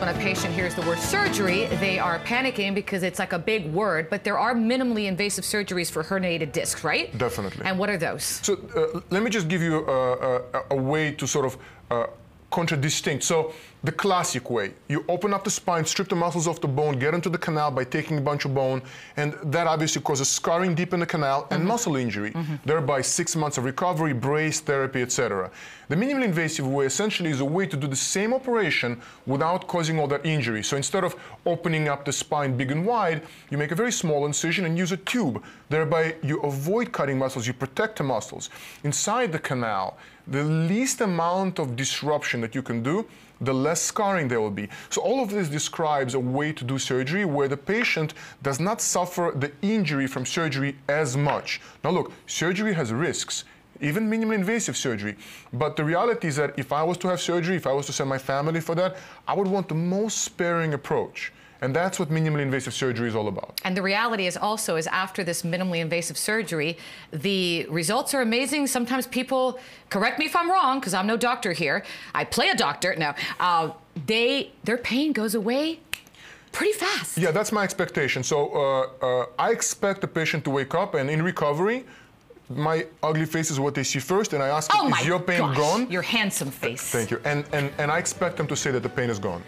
When a patient hears the word surgery, they are panicking because it's like a big word, but there are minimally invasive surgeries for herniated discs, right? Definitely. And what are those? So uh, let me just give you a, a, a way to sort of uh, contradistinct. So the classic way, you open up the spine, strip the muscles off the bone, get into the canal by taking a bunch of bone, and that obviously causes scarring deep in the canal and Mm-hmm. muscle injury, thereby six months of recovery, brace, therapy, etc. The minimally invasive way essentially is a way to do the same operation without causing all that injury. So instead of opening up the spine big and wide, you make a very small incision and use a tube. Thereby, you avoid cutting muscles, you protect the muscles. Inside the canal, the least amount of disruption that you can do, the less scarring there will be. So all of this describes a way to do surgery where the patient does not suffer the injury from surgery as much. Now look, surgery has risks even minimally invasive surgery. But the reality is that if I was to have surgery, if I was to send my family for that, I would want the most sparing approach. And that's what minimally invasive surgery is all about. And the reality is also is after this minimally invasive surgery, the results are amazing. Sometimes people correct me if I'm wrong because I'm no doctor here. I play a doctor. No, uh, they their pain goes away pretty fast. Yeah, that's my expectation. So uh, uh, I expect the patient to wake up and in recovery, my ugly face is what they see first, and I ask, Oh is your pain gosh, gone? Your handsome face. Thank you. And, and, and I expect them to say that the pain is gone.